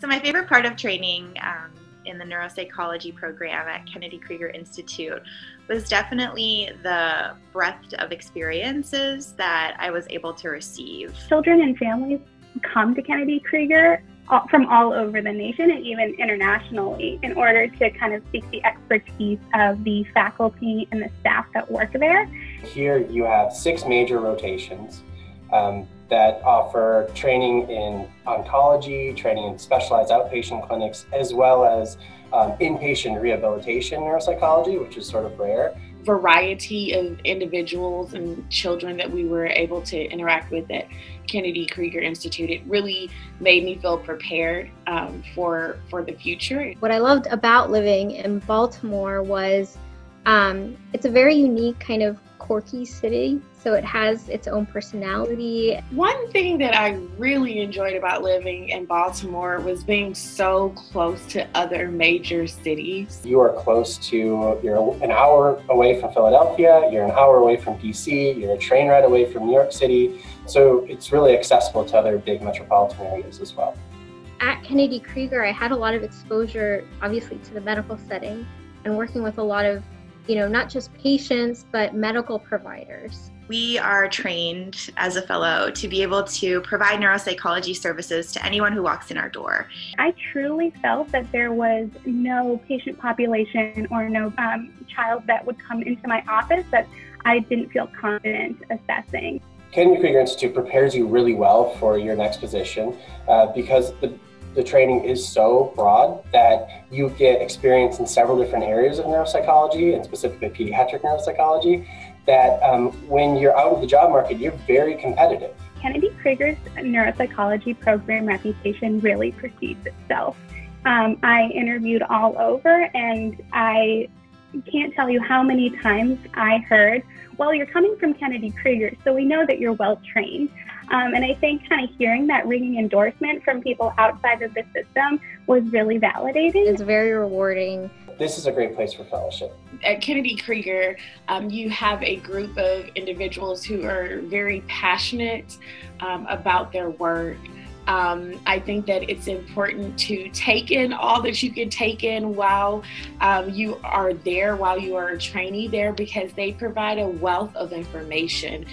So, my favorite part of training um, in the neuropsychology program at Kennedy Krieger Institute was definitely the breadth of experiences that I was able to receive. Children and families come to Kennedy Krieger from all over the nation and even internationally in order to kind of seek the expertise of the faculty and the staff that work there. Here you have six major rotations um, that offer training in oncology, training in specialized outpatient clinics, as well as um, inpatient rehabilitation neuropsychology, which is sort of rare variety of individuals and children that we were able to interact with at Kennedy Krieger Institute. It really made me feel prepared um, for for the future. What I loved about living in Baltimore was um, it's a very unique kind of quirky city, so it has its own personality. One thing that I really enjoyed about living in Baltimore was being so close to other major cities. You are close to, you're an hour away from Philadelphia, you're an hour away from DC, you're a train ride away from New York City, so it's really accessible to other big metropolitan areas as well. At Kennedy Krieger, I had a lot of exposure, obviously, to the medical setting and working with a lot of you know, not just patients, but medical providers. We are trained as a fellow to be able to provide neuropsychology services to anyone who walks in our door. I truly felt that there was no patient population or no um, child that would come into my office that I didn't feel confident assessing. Kennedy Krieger Institute prepares you really well for your next position uh, because the the training is so broad that you get experience in several different areas of neuropsychology and specifically pediatric neuropsychology that um, when you're out of the job market, you're very competitive. Kennedy Krieger's neuropsychology program reputation really precedes itself. Um, I interviewed all over and I can't tell you how many times I heard, well, you're coming from Kennedy Krieger, so we know that you're well trained. Um, and I think kind of hearing that ringing endorsement from people outside of the system was really validating. It's very rewarding. This is a great place for fellowship. At Kennedy Krieger, um, you have a group of individuals who are very passionate um, about their work. Um, I think that it's important to take in all that you can take in while um, you are there, while you are a trainee there, because they provide a wealth of information